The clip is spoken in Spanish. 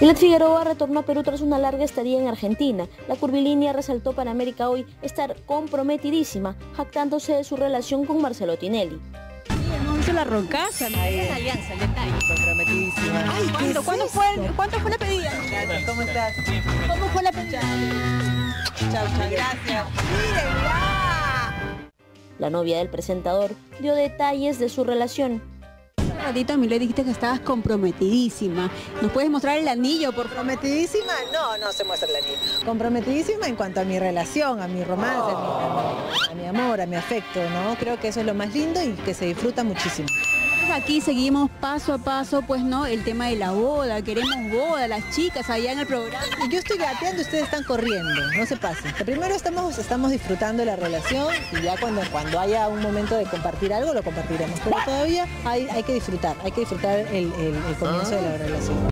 Pilet Figueroa retornó a Perú tras una larga estadía en Argentina. La curvilínea resaltó para América hoy estar comprometidísima, jactándose de su relación con Marcelo Tinelli. Visto la rocaza, ¿no? La alianza. Comprometidísima. Ay, ¿cuándo, ¿cuándo fue, ¿Cuánto fue la pedida? ¿cómo estás? ¿Cómo fue la pedida? Chao, chao, gracias. La novia del presentador dio detalles de su relación. Ratito a mí le dijiste que estabas comprometidísima. ¿Nos puedes mostrar el anillo, por? ¿Comprometidísima? No, no se muestra la niña. Comprometidísima en cuanto a mi relación, a mi romance, a mi amor, a mi afecto, ¿no? Creo que eso es lo más lindo y que se disfruta muchísimo. Aquí seguimos paso a paso, pues no, el tema de la boda, queremos boda, las chicas allá en el programa. Yo estoy gateando, ustedes están corriendo, no se pasen. Primero estamos, estamos disfrutando la relación y ya cuando, cuando haya un momento de compartir algo lo compartiremos. Pero todavía hay, hay que disfrutar, hay que disfrutar el, el- el comienzo de la relación.